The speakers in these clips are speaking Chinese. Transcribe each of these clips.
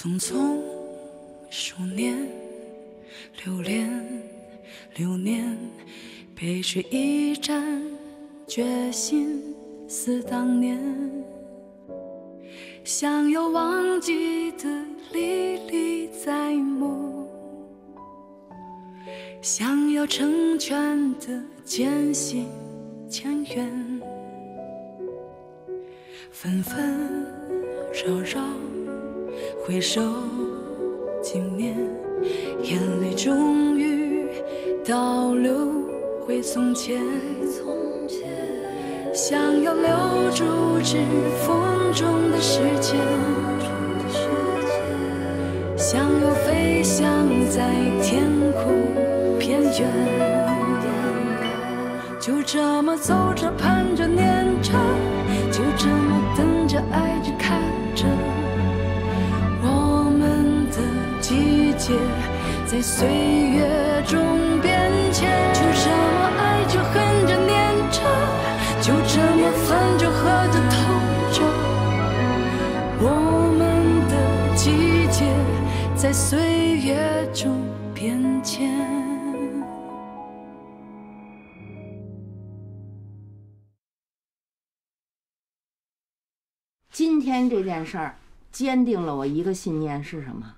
匆匆数年，流连流年，背水一战，决心似当年。想要忘记的历历在目，想要成全的渐行渐远，纷纷扰扰。回首经年，眼泪终于倒流回从前。想要留住指缝中的时间，想要飞翔在天空偏远，就这么走着，盼着，念着，就这么在岁月中变迁，就这么爱着、恨着、念着，就这么分着、合着、痛着。我们的季节在岁月中变迁。今天这件事儿，坚定了我一个信念是什么？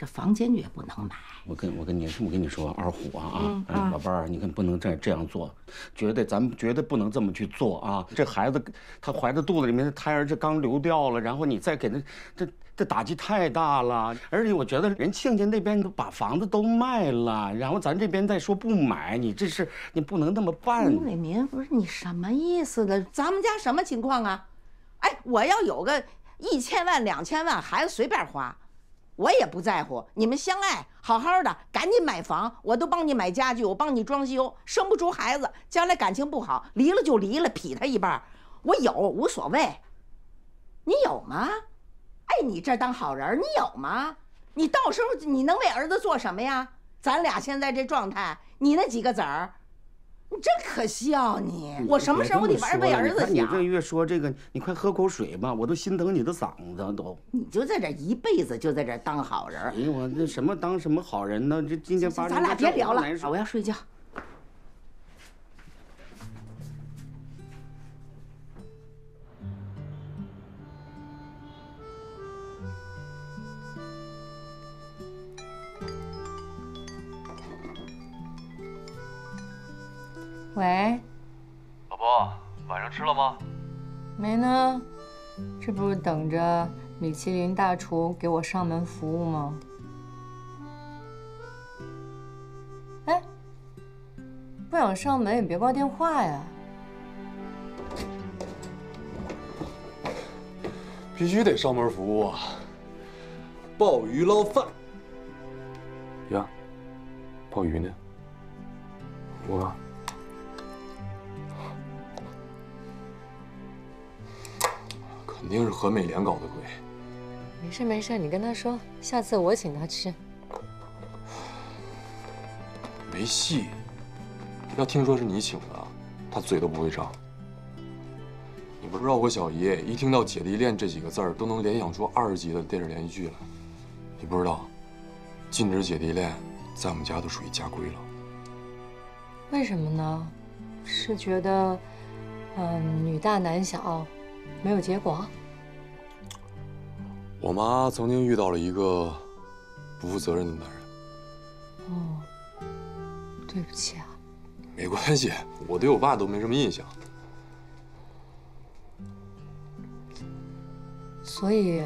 这房间也不能买。我跟我跟你我跟你说，二虎啊啊，宝贝儿，你看不能这这样做，绝对咱们绝对不能这么去做啊！这孩子他怀着肚子里面的胎儿，这刚流掉了，然后你再给他，这这打击太大了。而且我觉得人亲家那边都把房子都卖了，然后咱这边再说不买，你这是你不能那么办。李伟民，不是你什么意思呢？咱们家什么情况啊？哎，我要有个一千万两千万，孩子随便花。我也不在乎，你们相爱好好的，赶紧买房，我都帮你买家具，我帮你装修。生不出孩子，将来感情不好，离了就离了，劈他一半，我有无所谓。你有吗？哎，你这当好人，你有吗？你到时候你能为儿子做什么呀？咱俩现在这状态，你那几个子儿。你真可笑你！我什么时候我得玩为儿子想？你这越说这个，你快喝口水吧，我都心疼你的嗓子都。你就在这一辈子就在这当好人。哎呦我那什么当什么好人呢？这今天发生。咱俩别聊了，我要睡觉。喂，老婆，晚上吃了吗？没呢，这不是等着米其林大厨给我上门服务吗？哎，不想上门也别挂电话呀。必须得上门服务啊！鲍鱼捞饭。呀，鲍鱼呢？何美莲搞的鬼。没事没事，你跟他说，下次我请他吃。没戏。要听说是你请的，他嘴都不会张。你不知道我小姨，一听到姐弟恋这几个字儿，都能联想出二级的电视连续剧来。你不知道，禁止姐弟恋，在我们家都属于家规了。为什么呢？是觉得，嗯，女大男小。没有结果。我妈曾经遇到了一个不负责任的男人。哦，对不起啊。没关系，我对我爸都没什么印象。所以，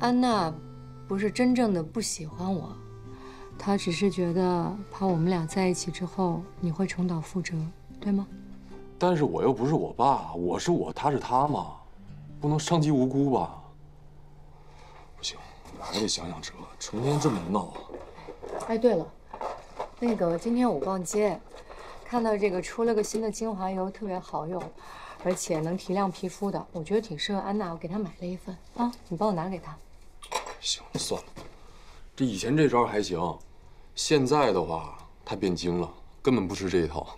安娜不是真正的不喜欢我，她只是觉得怕我们俩在一起之后你会重蹈覆辙，对吗？但是我又不是我爸，我是我，他是他嘛，不能伤及无辜吧？不行，还得想想辙，成天这么闹。哎，对了，那个今天我逛街，看到这个出了个新的精华油，特别好用，而且能提亮皮肤的，我觉得挺适合安娜，我给她买了一份啊，你帮我拿给她。行，算了，这以前这招还行，现在的话她变精了，根本不吃这一套。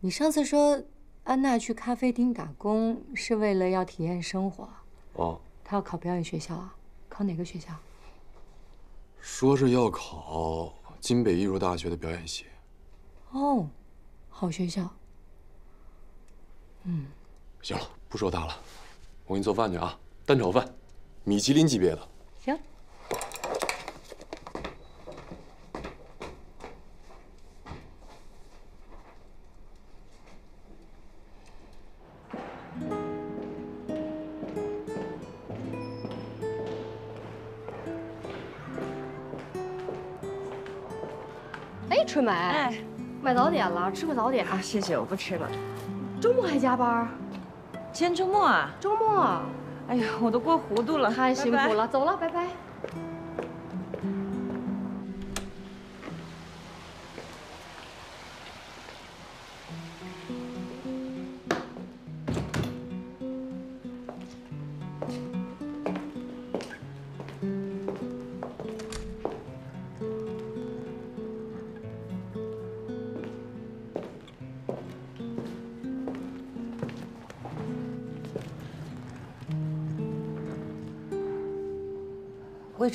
你上次说安娜去咖啡厅打工是为了要体验生活，哦，他要考表演学校啊？考哪个学校？说是要考金北艺术大学的表演系。哦，好学校。嗯，行了，不说他了，我给你做饭去啊，蛋炒饭，米其林级别的。行。哎，春梅，哎，买早点了，吃个早点。啊，谢谢，我不吃了。周末还加班？今天周末啊？周末。哎呀，我都过糊涂了，太辛苦了，走了，拜拜。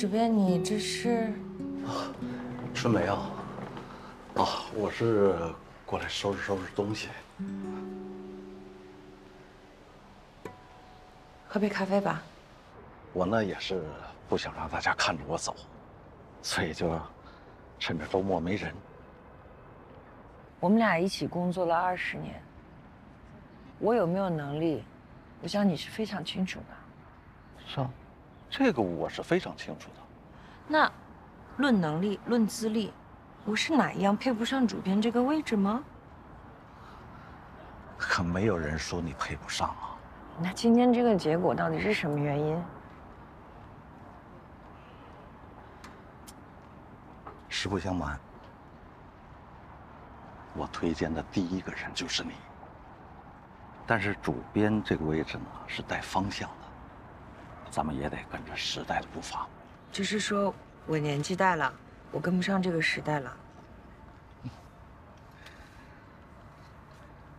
主编，你这是？春梅啊，啊，我是过来收拾收拾东西。喝杯咖啡吧。我呢也是不想让大家看着我走，所以就趁着周末没人。我们俩一起工作了二十年，我有没有能力，我想你是非常清楚的。是啊。这个我是非常清楚的。那，论能力、论资历，我是哪一样配不上主编这个位置吗？可没有人说你配不上啊。那今天这个结果到底是什么原因？实不相瞒，我推荐的第一个人就是你。但是主编这个位置呢，是带方向的。咱们也得跟着时代的步伐。只是说我年纪大了，我跟不上这个时代了。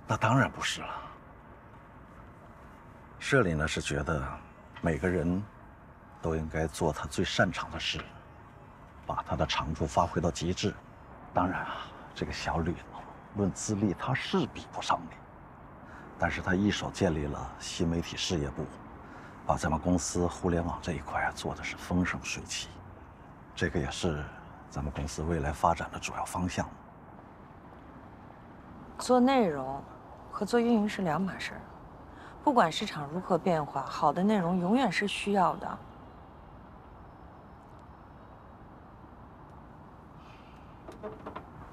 那当然不是了。社里呢是觉得，每个人都应该做他最擅长的事，把他的长处发挥到极致。当然啊，这个小吕呢，论资历他是比不上你，但是他一手建立了新媒体事业部。把咱们公司互联网这一块啊做的是风生水起，这个也是咱们公司未来发展的主要方向。做内容和做运营是两码事儿，不管市场如何变化，好的内容永远是需要的。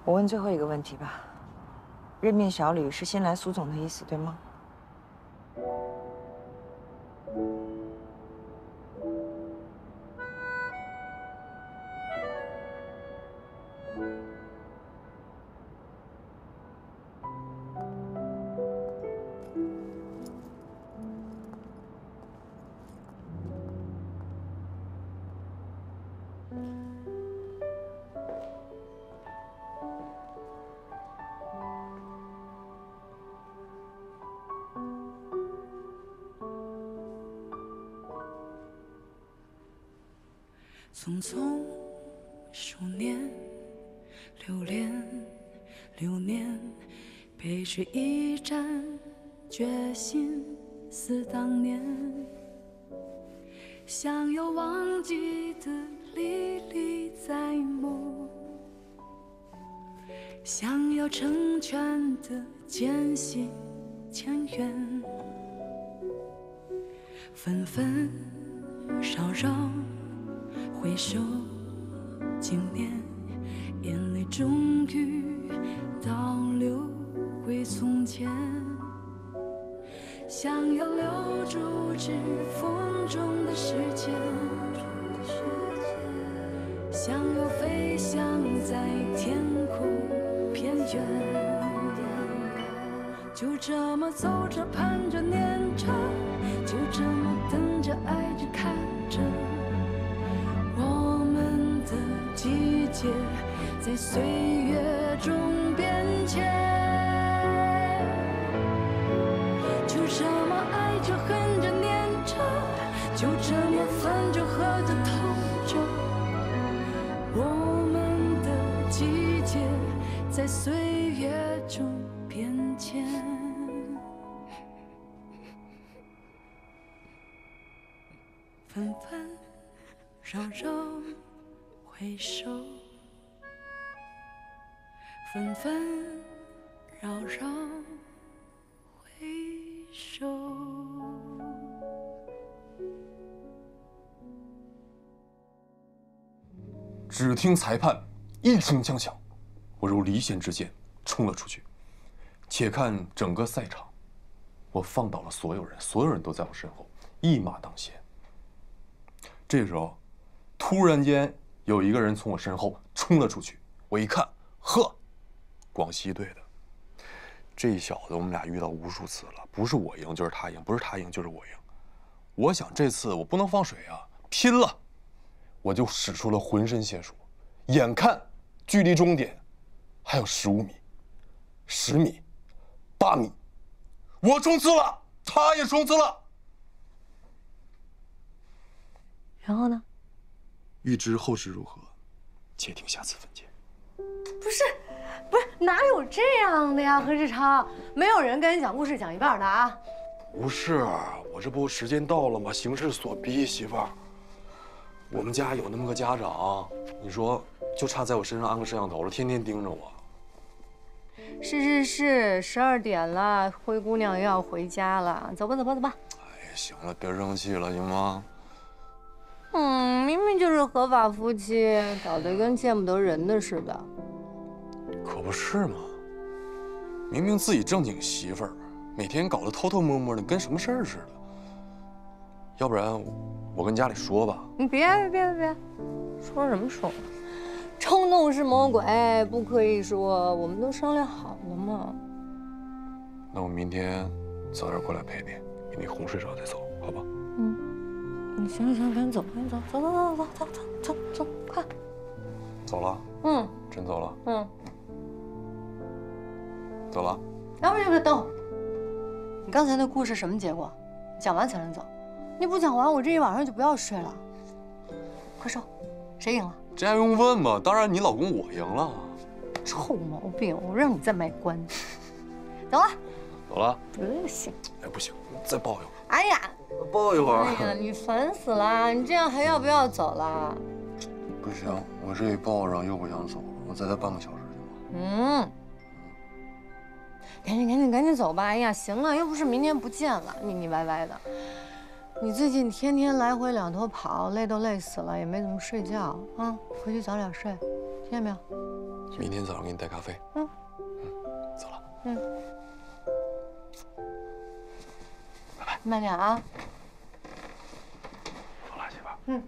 我问最后一个问题吧，任命小吕是新来苏总的意思，对吗？匆匆数年，流连流年，背水一战，决心似当年。想要忘记的历历在目，想要成全的渐行渐远，纷纷扰扰。回首经年，眼泪终于倒流回从前。想要留住指缝中的时间，想要飞翔在天空偏远。就这么走着，盼着，念着，就这么等着，爱着，看着。季节在岁月中变迁，就这么爱着、恨着、念着，就这么分着合着痛着，我们的季节在岁月中变迁。纷纷扰扰回首，纷纷扰扰回首。只听裁判一声枪响，我如离弦之箭冲了出去。且看整个赛场，我放倒了所有人，所有人都在我身后，一马当先。这时候，突然间有一个人从我身后冲了出去，我一看，呵，广西队的。这小子我们俩遇到无数次了，不是我赢就是他赢，不是他赢就是我赢。我想这次我不能放水啊，拼了！我就使出了浑身解数，眼看距离终点还有十五米、十米、八米，我冲刺了，他也冲刺了。然后呢？欲知后事如何，且听下次分解。不是，不是，哪有这样的呀？何志超，没有人跟你讲故事讲一半的啊！不是，我这不时间到了吗？形势所逼，媳妇儿。我们家有那么个家长，你说就差在我身上安个摄像头了，天天盯着我。是是是，十二点了，灰姑娘又要回家了，走吧走吧走吧。哎呀，行了，别生气了，行吗？嗯，明明就是合法夫妻，搞得跟见不得人的似的。可不是嘛，明明自己正经媳妇儿，每天搞得偷偷摸摸的，跟什么事儿似的。要不然，我跟家里说吧。你别别别别，说什么说？冲动是魔鬼，不可以说。我们都商量好了嘛。那我明天早点过来陪你，给你哄睡着再走，好吧？嗯，你行行，赶紧走，赶紧走，走走走走走走走走，快！走了？嗯，真走了？嗯。走了？要不就等。你刚才那故事什么结果？讲完才能走。你不讲完，我这一晚上就不要睡了。快说，谁赢了？这还用问吗？当然你老公我赢了。臭毛病！我让你再卖关子。走了。走了。不行。哎，不行，再抱一会儿。哎呀，抱一会儿。哎呀，你烦死了！你这样还要不要走了？不行，我这一抱上又不想走了。我再待半个小时行吗？嗯。赶紧赶紧赶紧走吧！哎呀，行了，又不是明天不见了，腻腻歪歪的。你最近天天来回两头跑，累都累死了，也没怎么睡觉啊！回去早点睡，听见没有？明天早上给你带咖啡。嗯嗯，走了。嗯，拜拜。慢点啊。走了，媳妇。嗯。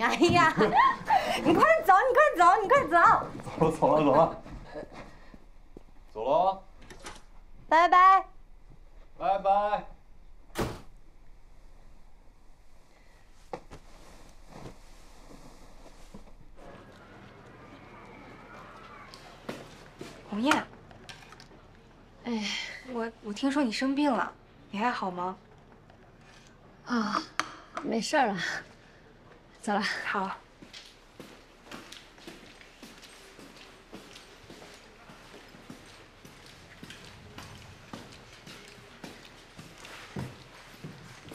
哎呀，你快走，你快走，你快走。走了，走了，走了。走了。拜拜。拜拜。红艳，哎，我我听说你生病了，你还好吗？啊，没事了。走了。好。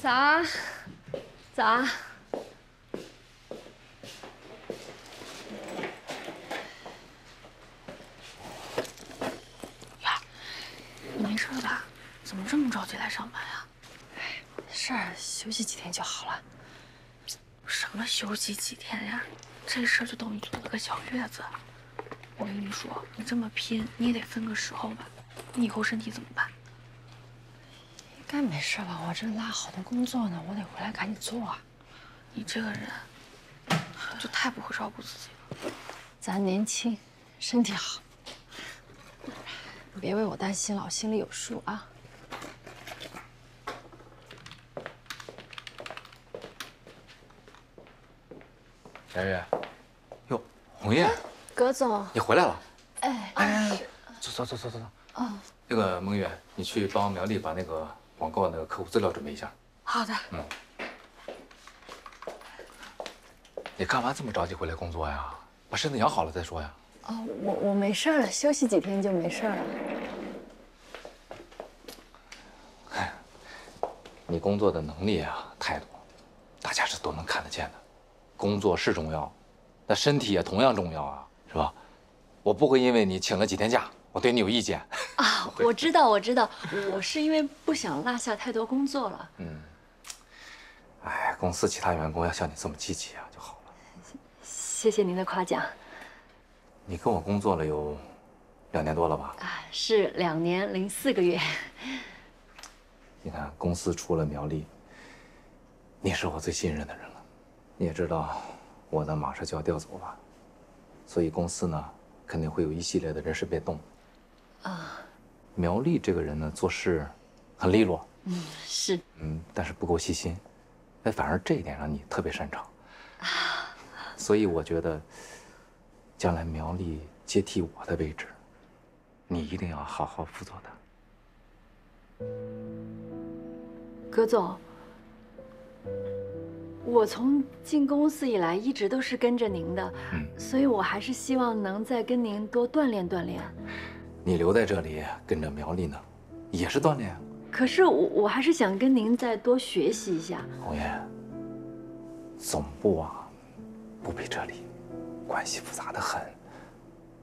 早啊，早啊！呀，没事吧？怎么这么着急来上班呀？哎，没事，休息几天就好了。什么休息几天呀？这事就等于坐了个小月子。我跟你说，你这么拼，你也得分个时候吧。你以后身体怎么办？应该没事吧？我这拉好多工作呢，我得回来赶紧做啊。你这个人就太不会照顾自己了。咱年轻，身体好，你别为我担心了，我心里有数啊。佳玉，哟，红叶，葛总，你回来了。哎哎，走走走走走走。哦，那个蒙月，你去帮苗丽把那个。我给我那个客户资料准备一下。好的。嗯。你干嘛这么着急回来工作呀？把身子养好了再说呀。哦，我我没事了，休息几天就没事了。哎，你工作的能力啊、态度，大家是都能看得见的。工作是重要，那身体也同样重要啊，是吧？我不会因为你请了几天假，我对你有意见。啊，我知道，我知道，我是因为不想落下太多工作了。嗯。哎，公司其他员工要像你这么积极啊就好了。谢谢您的夸奖。你跟我工作了有两年多了吧？啊，是两年零四个月。你看，公司除了苗丽，你是我最信任的人了。你也知道，我呢马上就要调走了，所以公司呢肯定会有一系列的人事变动。啊，苗丽这个人呢做事很利落。嗯，是。嗯，但是不够细心。哎，反而这一点让你特别擅长。啊，所以我觉得。将来苗丽接替我的位置，你一定要好好辅佐她。葛总，我从进公司以来一直都是跟着您的，所以我还是希望能再跟您多锻炼锻炼。你留在这里跟着苗丽呢，也是锻炼。可是我我还是想跟您再多学习一下。红颜，总部啊，不比这里。关系复杂的很，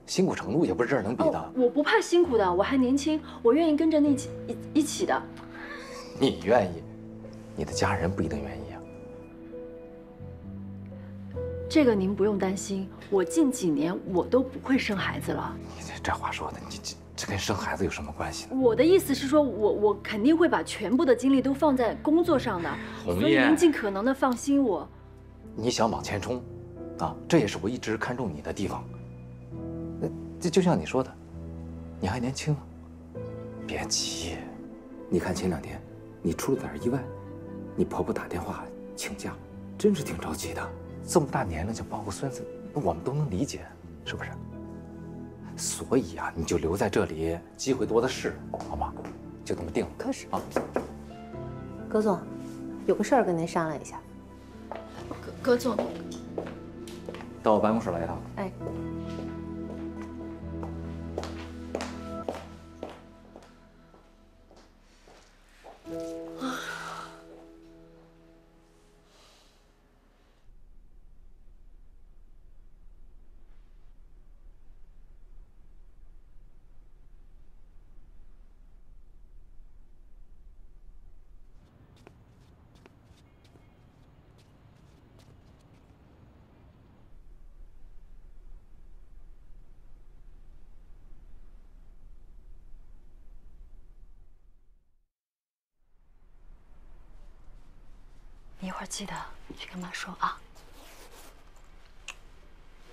辛苦程度也不是这儿能比的。我不怕辛苦的，我还年轻，我愿意跟着那一起一一起的。你愿意，你的家人不一定愿意啊。这个您不用担心，我近几年我都不会生孩子了。你这这话说的，你这这跟生孩子有什么关系？我的意思是说，我我肯定会把全部的精力都放在工作上的，所以您尽可能的放心我。你想往前冲。啊，这也是我一直看重你的地方。那这就像你说的，你还年轻，别急。你看前两天，你出了点意外，你婆婆打电话请假，真是挺着急的。这么大年龄就抱个孙子，我们都能理解，是不是？所以啊，你就留在这里，机会多的是，好吗？就这么定了。可是啊，葛总，有个事儿跟您商量一下。葛葛总。到我办公室来一趟。哎。记得去跟妈说啊。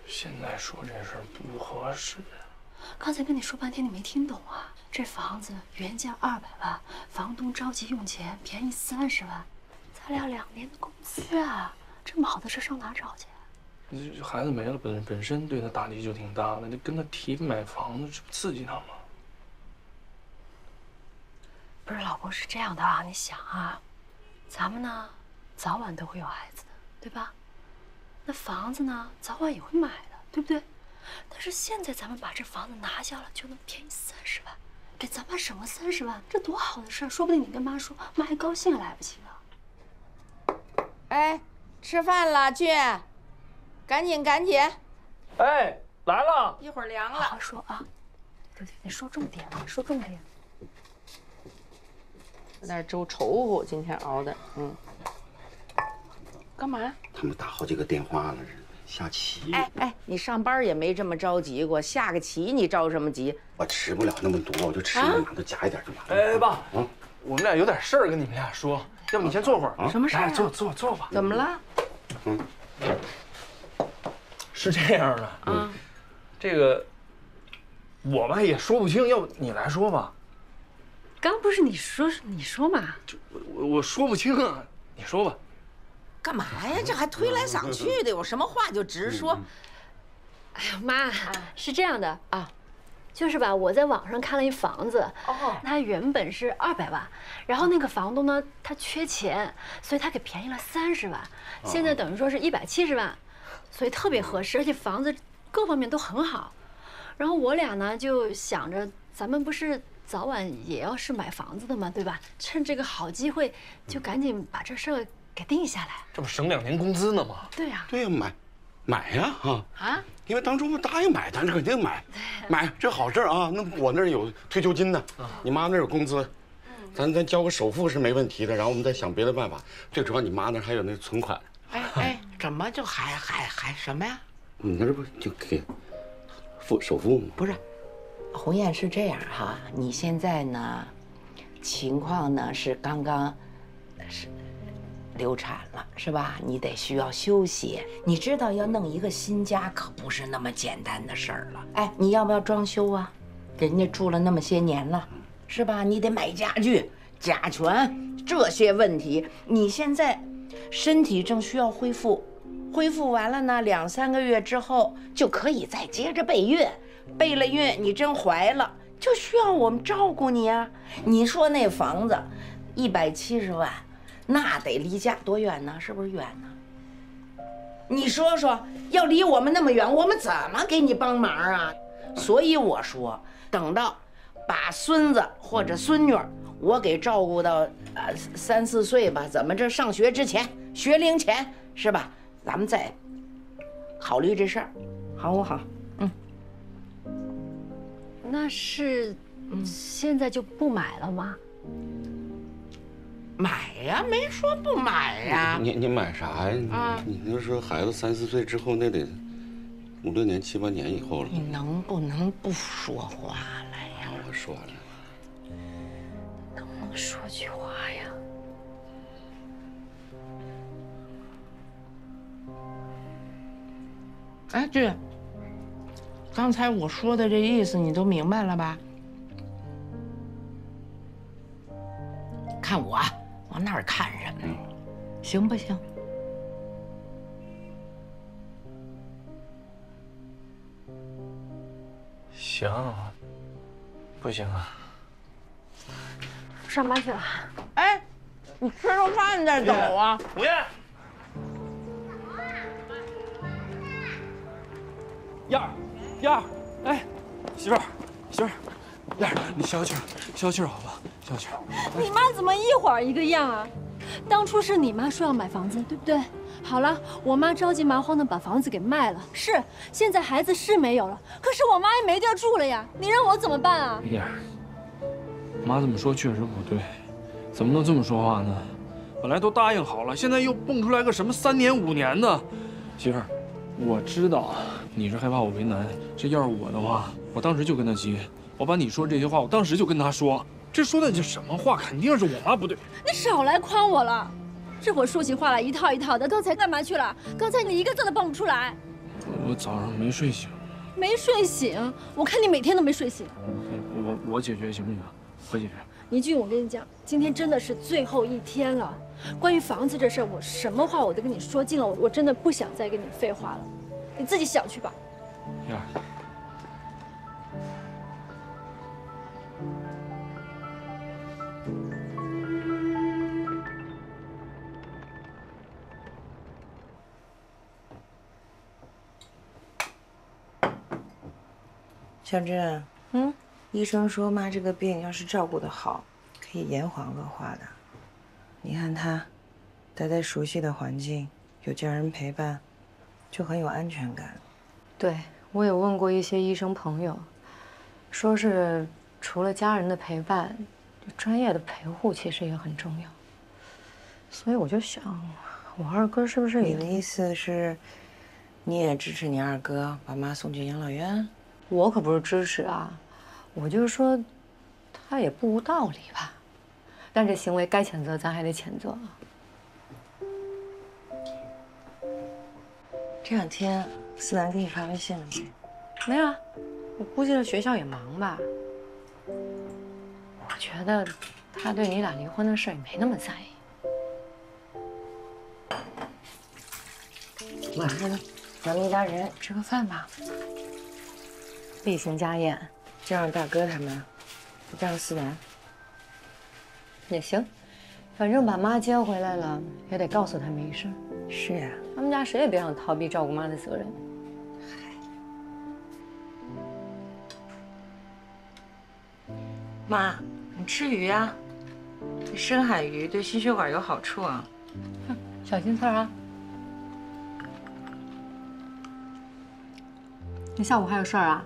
现在说这事不合适。刚才跟你说半天，你没听懂啊？这房子原价二百万，房东着急用钱，便宜三十万，咱俩两年的工资啊！这么好的事上哪找去？这孩子没了，本本身对他打击就挺大的，你跟他提买房子，这不刺激他吗？不是，老公是这样的啊，你想啊，咱们呢？早晚都会有孩子的，对吧？那房子呢，早晚也会买的，对不对？但是现在咱们把这房子拿下了，就能便宜三十万，给咱妈省了三十万，这多好的事儿！说不定你跟妈说，妈还高兴还来不及呢。哎，吃饭了，俊，赶紧赶紧。哎，来了，一会儿凉了。好好说啊，对对，你说重点，说重点。有点粥稠乎，今天熬的，嗯。干嘛？他们打好几个电话了，下棋。哎哎，你上班也没这么着急过，下个棋你着什么急？我吃不了那么多，我就吃那么多，夹一点就完了。哎，爸，嗯，我们俩有点事儿跟你们俩说，要不你先坐会儿啊？什么事儿？坐坐坐吧。怎么了？嗯，是这样的，嗯，这个我吧也说不清，要不你来说吧。刚不是你说你说嘛？就我我我说不清啊，你说吧。干嘛呀？这还推来搡去的，有什么话就直说。哎呀，妈，是这样的啊，就是吧，我在网上看了一房子，哦它原本是二百万，然后那个房东呢，他缺钱，所以他给便宜了三十万，现在等于说是一百七十万，所以特别合适，而且房子各方面都很好。然后我俩呢就想着，咱们不是早晚也要是买房子的嘛，对吧？趁这个好机会，就赶紧把这事儿给定下来。这不省两年工资呢吗？对呀、对呀，买，买呀啊！啊，因为当初不答应买，咱肯定买，买这好事儿啊。那我那儿有退休金呢，你妈那儿有工资，咱咱交个首付是没问题的，然后我们再想别的办法。最主要你妈那儿还有那存款，哎哎，怎么就还还还什么呀？你那不就给付首付吗？不是，红艳是这样哈，你现在呢，情况呢是刚刚是流产了，是吧？你得需要休息。你知道要弄一个新家可不是那么简单的事儿了。哎，你要不要装修啊？人家住了那么些年了，是吧？你得买家具、甲醛这些问题。你现在身体正需要恢复，恢复完了呢，两三个月之后就可以再接着备孕。备了孕，你真怀了，就需要我们照顾你啊。你说那房子一百七十万，那得离家多远呢？是不是远呢？你说说，要离我们那么远，我们怎么给你帮忙啊？所以我说，等到把孙子或者孙女我给照顾到呃三四岁吧，怎么着上学之前，学龄前是吧？咱们再考虑这事儿，好不好？嗯那是现在就不买了吗？买呀，没说不买呀。你你买啥呀？啊你那说孩子三四岁之后，那得五六年、七八年以后了。你能不能不说话了呀？我说了，能不能说句话呀？哎，对，刚才我说的这意思你都明白了吧？看我往那儿看什么？行不行？行，不行啊。上班去了。哎，你吃了饭再走啊！吴燕，燕儿，燕儿，哎，媳妇儿，媳妇儿，燕儿，你消消气儿，消消气儿好吧，消消气儿。你妈怎么一会儿一个样啊？当初是你妈说要买房子，对不对？好了，我妈着急忙慌的把房子给卖了。是，现在孩子是没有了，可是我妈也没地儿住了呀。你让我怎么办啊？燕儿，妈这么说确实不对，怎么能这么说话呢？本来都答应好了，现在又蹦出来个什么三年五年的。媳妇儿，我知道你是害怕我为难，这要是我的话，我当时就跟他急，我把你说这些话，我当时就跟他说，这说的这什么话？肯定是我妈不对。你少来诓我了，这会儿说起话来一套一套的。刚才干嘛去了？刚才你一个字都蹦不出来，我早上没睡醒，没睡醒。我看你每天都没睡醒。我我解决行不行？我解决。倪俊，我跟你讲，今天真的是最后一天了。关于房子这事儿，我什么话我都跟你说尽了，我我真的不想再跟你废话了，你自己想去吧。燕儿，小珍，嗯，医生说妈这个病要是照顾得好，可以延缓恶化的。你看她，待在熟悉的环境，有家人陪伴，就很有安全感。对，我也问过一些医生朋友，说是除了家人的陪伴，专业的陪护其实也很重要。所以我就想，我二哥是不是也你的？意思是，你也支持你二哥把妈送进养老院？我可不是支持啊，我就是说，他也不无道理吧。但这行为该谴责，咱还得谴责啊。这两天思南给你发微信了没？没有啊，我估计这学校也忙吧。我觉得他对你俩离婚的事也没那么在意。晚上咱们一家人吃个饭吧。例行家宴，叫上大哥他们，叫上思南。也行，反正把妈接回来了，也得告诉他们一声。是呀，他们家谁也别想逃避照顾妈的责任。妈，你吃鱼啊？这深海鱼对心血管有好处啊。小心刺儿啊！你下午还有事儿啊？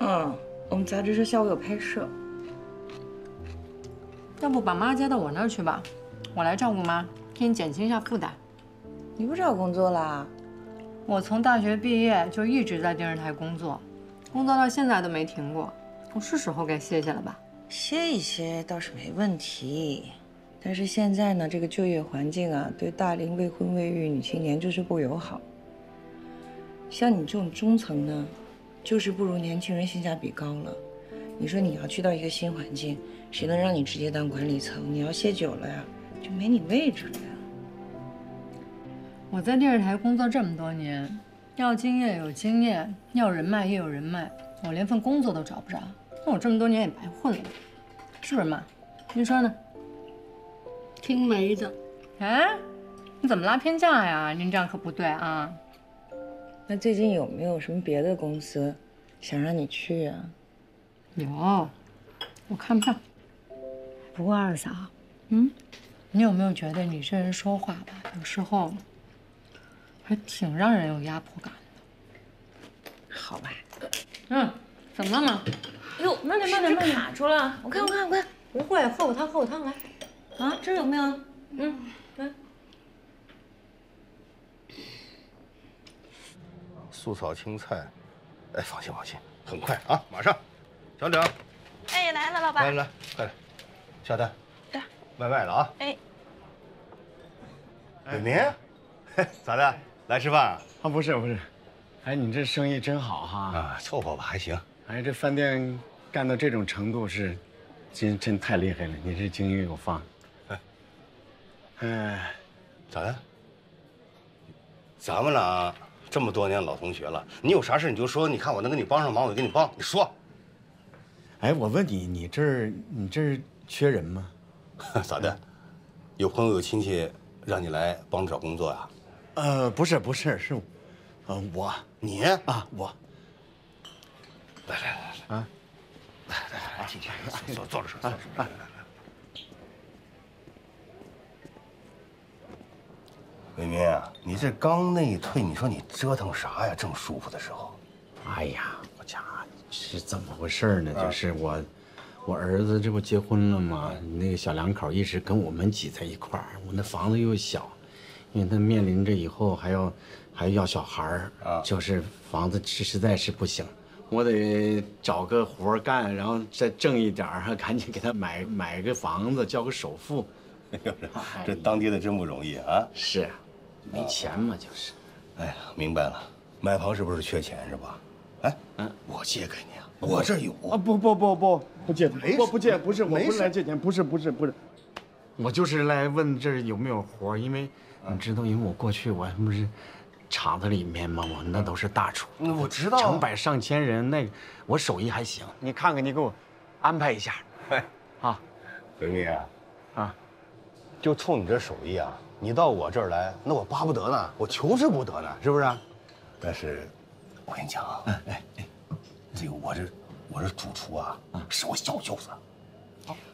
嗯，我们杂志社下午有拍摄。要不把妈接到我那儿去吧，我来照顾妈，给你减轻一下负担。你不找工作啦？我从大学毕业就一直在电视台工作，工作到现在都没停过。我是时候该歇歇了吧？歇一歇倒是没问题，但是现在呢，这个就业环境啊，对大龄未婚未育女青年就是不友好。像你这种中层呢，就是不如年轻人性价比高了。你说你要去到一个新环境，谁能让你直接当管理层？你要歇久了呀，就没你位置了呀。我在电视台工作这么多年，要经验有经验，要人脉也有人脉，我连份工作都找不着，那我这么多年也白混了，是不是妈？您说呢？听梅的。哎，你怎么拉偏架呀？您这样可不对啊。那最近有没有什么别的公司想让你去啊？有，我看不上。不过二嫂，嗯，你有没有觉得你这人说话吧，有时候还挺让人有压迫感的？好吧。嗯，怎么了嘛？哟，慢点，慢点，慢点。卡住了。我看，我看，我看。不会，喝口汤，喝口汤来。啊，这有没有？嗯，素炒青菜，哎，放心放心，很快啊，马上。小整，哎，来了，老板。来来，快点，下单。对，外卖了啊。哎。伟民，咋的？来吃饭啊？啊，不是不是。哎，你这生意真好哈。啊，凑合吧，还行。哎，这饭店干到这种程度是，真真太厉害了。你这经营有方。哎，咋的？咱们俩这么多年老同学了，你有啥事你就说，你看我能给你帮上忙，我就给你帮。你说。哎，我问你，你这儿你这儿缺人吗？咋的？有朋友有亲戚让你来帮着找工作呀？呃，不是不是，是，呃，我你啊我。来来来来啊！来来来，进去，坐坐着说，坐着说。来来来。伟民啊，你这刚内退，你说你折腾啥呀？正舒服的时候。哎呀，我家是怎么回事呢？就是我，我儿子这不结婚了吗？那个小两口一直跟我们挤在一块儿。我那房子又小，因为他面临着以后还要还要小孩儿，就是房子实实在是不行。我得找个活干，然后再挣一点儿，赶紧给他买买个房子，交个首付。这当爹的真不容易啊！是，没钱嘛，就是。哎呀，明白了，买房是不是缺钱是吧？哎，嗯，我借给你啊，我这有啊！不不不不不借，没不不借，不是，我不是来借钱，不是不是不是，我就是来问这儿有没有活因为你知道，因为我过去我不是厂子里面嘛，我那都是大厨，我知道，成百上千人，那个我手艺还行，你看看，你给我安排一下，哎，啊，伟明啊，啊，就冲你这手艺啊，你到我这儿来，那我巴不得呢，我求之不得呢，是不是？但是，我跟你讲啊，哎哎哎，这个我这我这主厨啊，是我小舅子，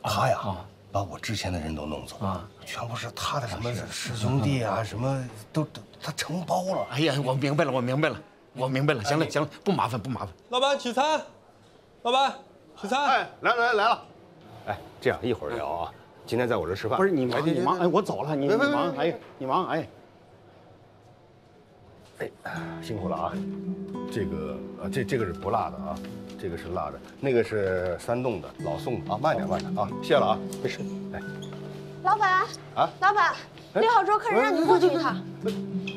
他呀把我之前的人都弄走了，全部是他的什么师兄弟啊，什么都都他承包了。哎呀，我明白了，我明白了，我明白了。行了行了，不麻烦不麻烦。老板取餐，老板取餐。哎，来来来了。哎，这样一会儿聊啊。今天在我这吃饭。不是你忙你忙，哎，我走了，你你忙，哎，你忙，哎。哎，辛苦了啊！这个啊，这这个是不辣的啊，这个是辣的，那个是三洞的，老宋的啊，慢点慢点啊，谢了啊，没事。哎，老板啊，老板，立好桌，客人让你过去一趟。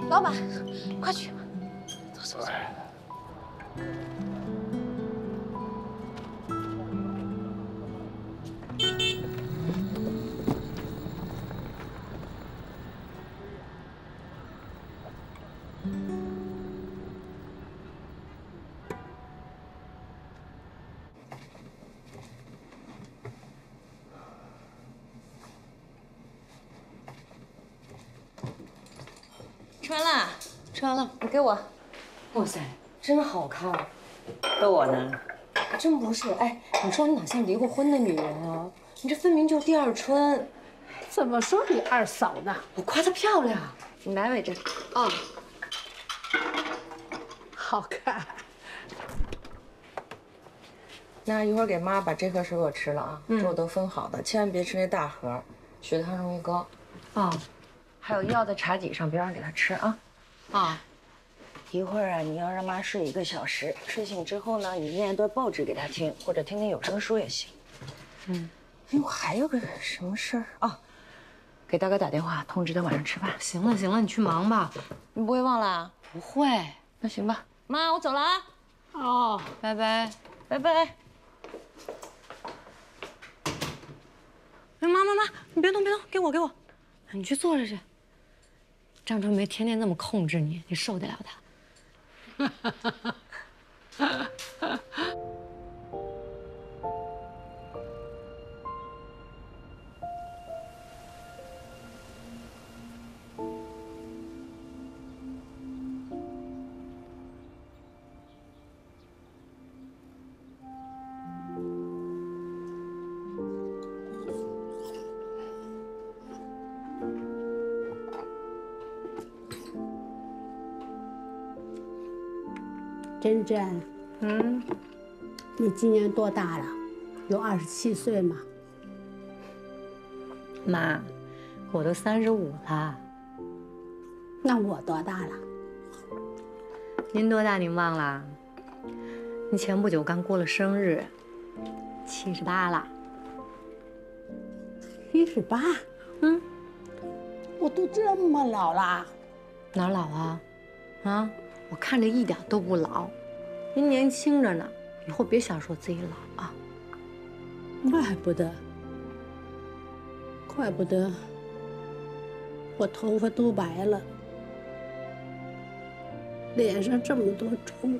老板，快去吧，走走走。吃完了。吃完了。你给我。哇塞真好看。逗我呢。真不是。哎你说你哪像离过婚的女人啊。你这分明就是第二春。怎么说你二嫂呢？我夸她漂亮。你难为这啊好看。那一会儿给妈把这盒水果吃了啊，嗯粥都分好的，千万别吃那大盒，血糖容易高。啊，还有药在茶几上，别忘给他吃啊。啊，一会儿啊，你要让妈睡一个小时，睡醒之后呢，你念一段报纸给他听，或者听听有声书也行。嗯，哎，我还有个什么事儿啊？给大哥打电话通知他晚上吃饭。行了行了，你去忙吧。你不会忘了啊？不会。那行吧。妈，我走了啊。哦，拜拜，拜拜。哎，妈妈妈，你别动别动，给我给我，你去坐着去。张春梅天天那么控制你，你受得了她？珍珍，嗯，你今年多大了？有二十七岁吗？妈，我都三十五了。那我多大了？您多大？您忘了？您前不久刚过了生日，七十八了。七十八？嗯，我都这么老了。哪儿老啊？啊，我看着一点都不老。您年轻着呢，以后别想说自己老啊。怪不得，怪不得，我头发都白了，脸上这么多皱纹，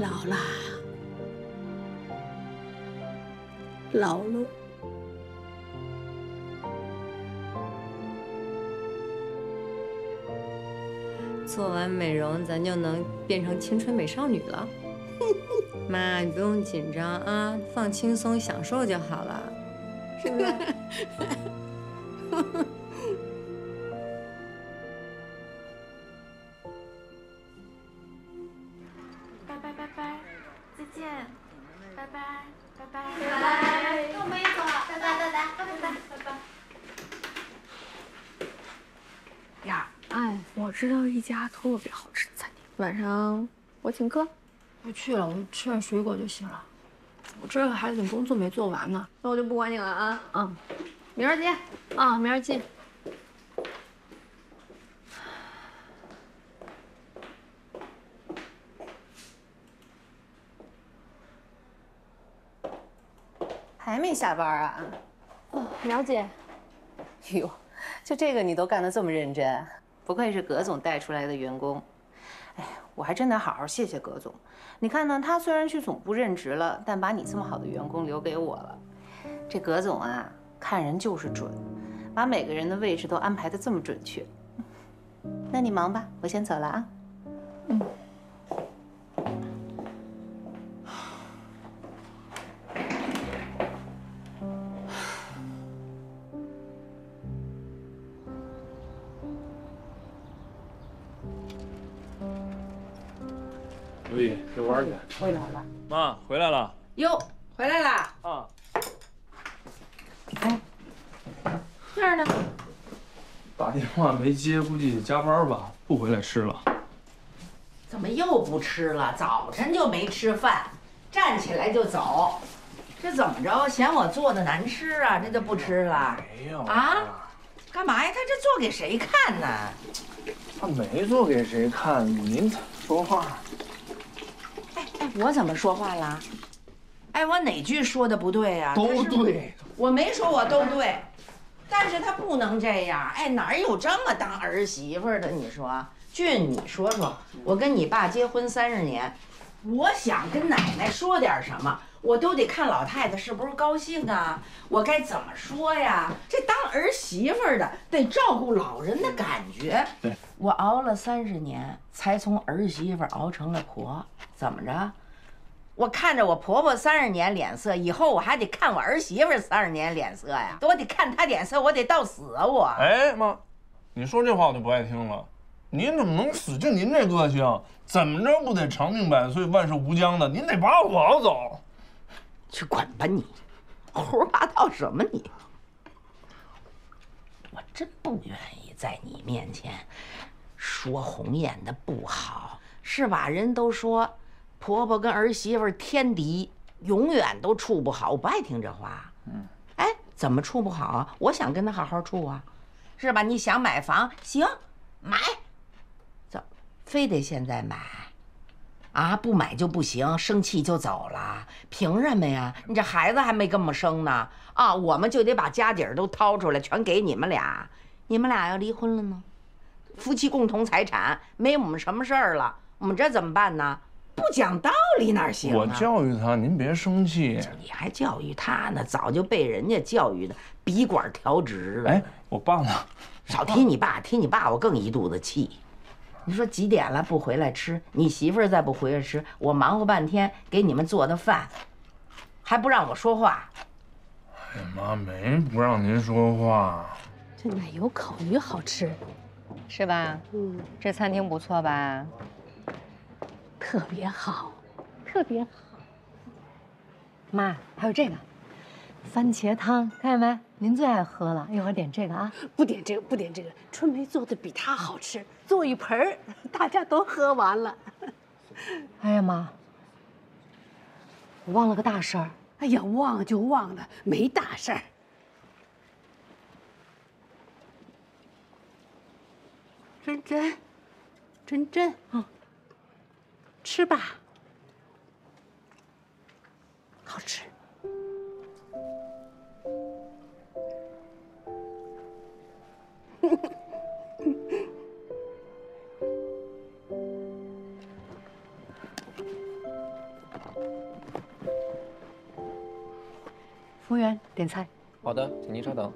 老了，老了。做完美容，咱就能变成青春美少女了。妈，你不用紧张啊，放轻松，享受就好了，是不是家特别好吃的餐厅，晚上我请客。不去了，我吃点水果就行了。我这个还有点工作没做完呢。那我就不管你了啊。嗯，明儿见。啊，明儿见。还没下班啊？哦，苗姐。呦，就这个你都干得这么认真，不愧是葛总带出来的员工。哎，我还真得好好谢谢葛总。你看呢，他虽然去总部任职了，但把你这么好的员工留给我了。这葛总啊，看人就是准，把每个人的位置都安排的这么准确。那你忙吧，我先走了啊。嗯。刘姨，遛弯去。回来了。妈，回来了。哟，回来了。啊。哎，燕儿呢？打电话没接，估计加班吧，不回来吃了。怎么又不吃了？早晨就没吃饭，站起来就走，这怎么着？嫌我做的难吃啊？这就不吃了？没有啊？干嘛呀？他这做给谁看呢？他没做给谁看，您说话。我怎么说话了？哎，我哪句说的不对呀、都是对。我没说我都对，但是他不能这样。哎，哪有这么当儿媳妇的？你说，俊，你说说，我跟你爸结婚三十年，我想跟奶奶说点什么，我都得看老太太是不是高兴啊，我该怎么说呀？这当儿媳妇的得照顾老人的感觉。对，我熬了三十年，才从儿媳妇熬成了婆，怎么着？我看着我婆婆三十年脸色，以后我还得看我儿媳妇三十年脸色呀！我得看她脸色，我得到死啊！我哎妈，你说这话我就不爱听了。您怎么能死？就您这个性，怎么着不得长命百岁、万寿无疆的？您得把我熬走。去滚吧你！胡说八道什么你？我真不愿意在你面前说红眼的不好，是吧？人都说婆婆跟儿媳妇天敌，永远都处不好。我不爱听这话。嗯，哎，怎么处不好啊？我想跟她好好处啊，是吧？你想买房，行，买。怎，非得现在买？啊，不买就不行，生气就走了，凭什么呀？你这孩子还没跟我们生呢，啊，我们就得把家底儿都掏出来，全给你们俩。你们俩要离婚了呢，夫妻共同财产没我们什么事儿了，我们这怎么办呢？不讲道理哪行啊？我教育他，您别生气。你还教育他呢，早就被人家教育的笔管调直了。哎，我爸呢？少提你爸，提你爸我更一肚子气。你说几点了不回来吃？你媳妇儿再不回来吃，我忙活半天给你们做的饭，还不让我说话。哎妈，没不让您说话。这奶油烤鱼好吃，是吧？嗯，这餐厅不错吧？特别好，特别好。妈，还有这个番茄汤，看见没？您最爱喝了，一会儿点这个啊。不点这个，不点这个，春梅做的比它好吃，做一盆儿，大家都喝完了。哎呀妈，我忘了个大事儿。哎呀，忘了就忘了，没大事儿。真真，真真，嗯，吃吧，好吃。服务员，点菜。好的，请您稍等。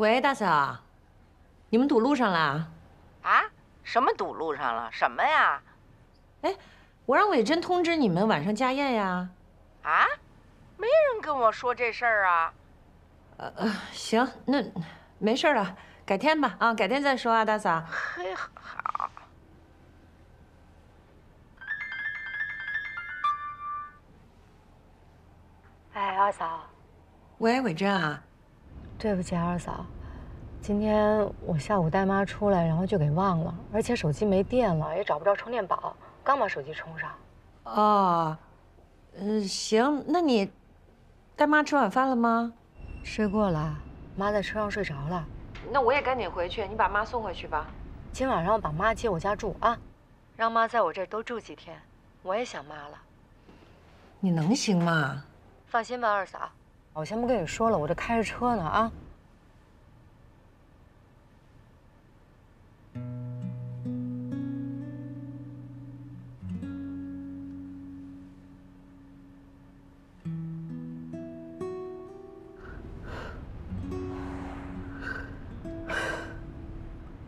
喂，大嫂，你们堵路上了？啊？什么堵路上了？什么呀？哎，我让伟珍通知你们晚上家宴呀。啊？没人跟我说这事儿啊。呃呃，行，那没事了，改天吧。啊，改天再说啊，大嫂。嘿，好。哎，二嫂。喂，伟珍啊。对不起，二嫂，今天我下午带妈出来，然后就给忘了，而且手机没电了，也找不着充电宝，刚把手机充上。哦，嗯，行，那你带妈吃晚饭了吗？睡过了，妈在车上睡着了。那我也赶紧回去，你把妈送回去吧。今晚让我把妈接我家住啊，让妈在我这儿多住几天，我也想妈了。你能行吗？放心吧，二嫂。我先不跟你说了，我这开着车呢啊。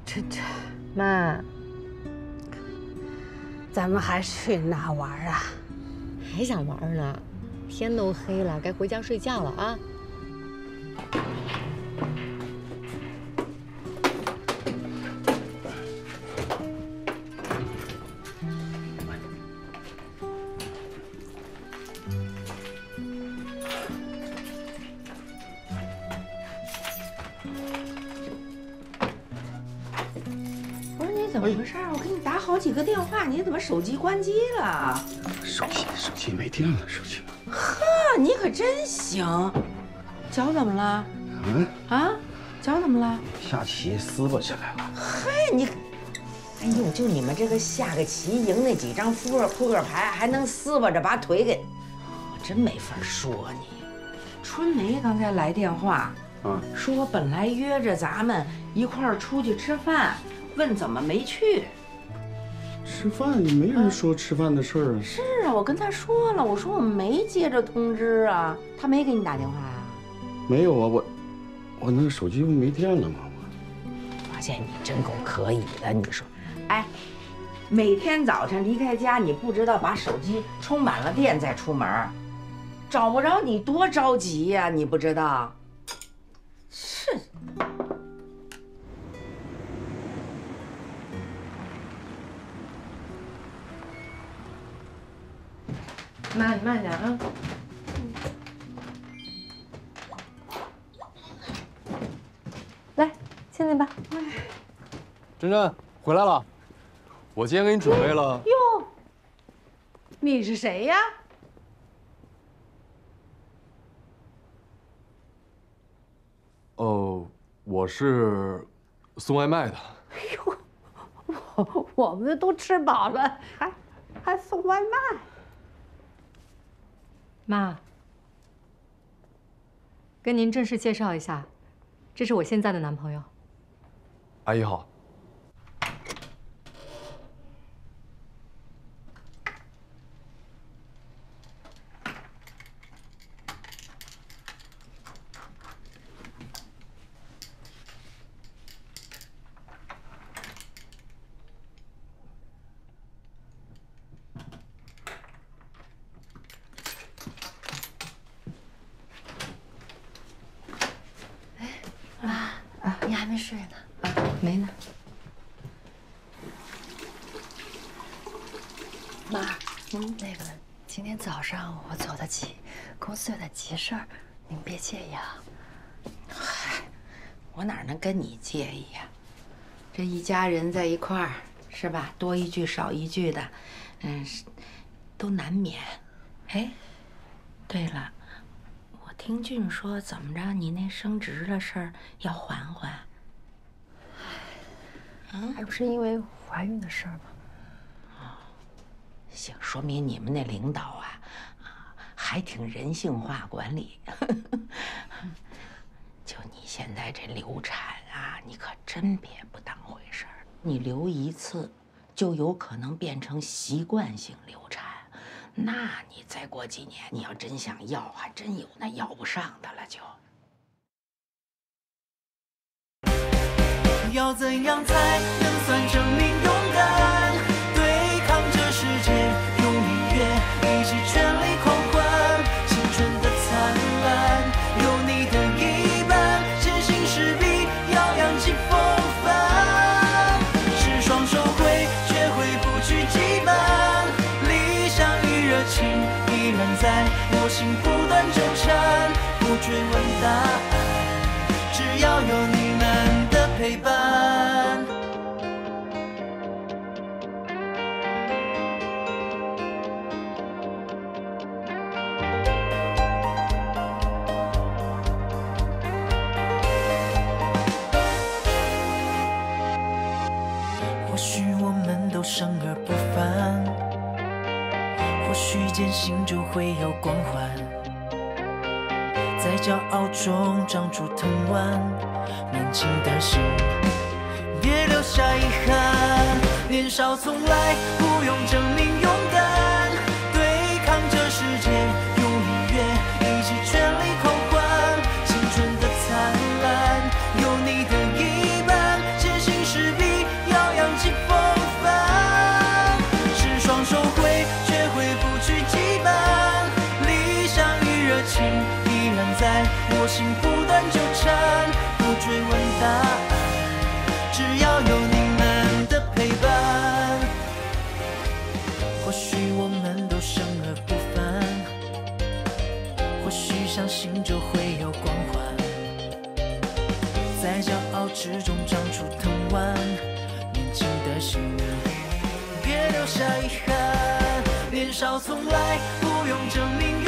这这，妈，咱们还去哪玩啊？还想玩呢？天都黑了，该回家睡觉了啊！不是你怎么回事？我给你打好几个电话，你怎么手机关机了？手机手机没电了，手机。呵，你可真行！脚怎么了？嗯啊？脚怎么了？下棋撕巴起来了。嘿，你，哎呦，就你们这个下个棋赢那几张扑克扑克牌，还能撕巴着把腿给，我真没法说你。春梅刚才来电话，嗯，说本来约着咱们一块儿出去吃饭，问怎么没去。吃饭也没人说吃饭的事儿啊。是啊，我跟他说了，我说我没接着通知啊，他没给你打电话啊、没有啊，我我那个手机不没电了吗？发现你真够可以的，你说，哎，每天早晨离开家，你不知道把手机充满了电再出门，找不着你多着急呀、你不知道？是。妈，你慢点啊。来，亲亲吧。珍珍回来了，我今天给你准备了。哟，你是谁呀？哦，我是送外卖的。哎呦我我们都吃饱了，还还送外卖。妈，跟您正式介绍一下，这是我现在的男朋友。阿姨好。妈，你还没睡呢？没呢。妈，嗯，那个，今天早上我走得急，公司有点急事儿，您别介意啊。我哪能跟你介意呀、这一家人在一块儿，是吧？多一句少一句的，嗯，都难免。哎，对了，我听俊说，怎么着，你那升职的事儿要缓缓。还不是因为怀孕的事儿吗？行，说明你们那领导啊，啊，还挺人性化管理。就你现在这流产啊，你可真别不当回事儿。你流一次，就有可能变成习惯性流产。那你再过几年，你要真想要，还真有那要不上的了就。要怎样才能算证明勇敢？追问答案，只要有你们的陪伴。或许我们都生而不凡，或许艰辛就会有光环，在骄傲中长出藤蔓。年轻的心，别留下遗憾。年少从来不用证明勇至。少从来不用证明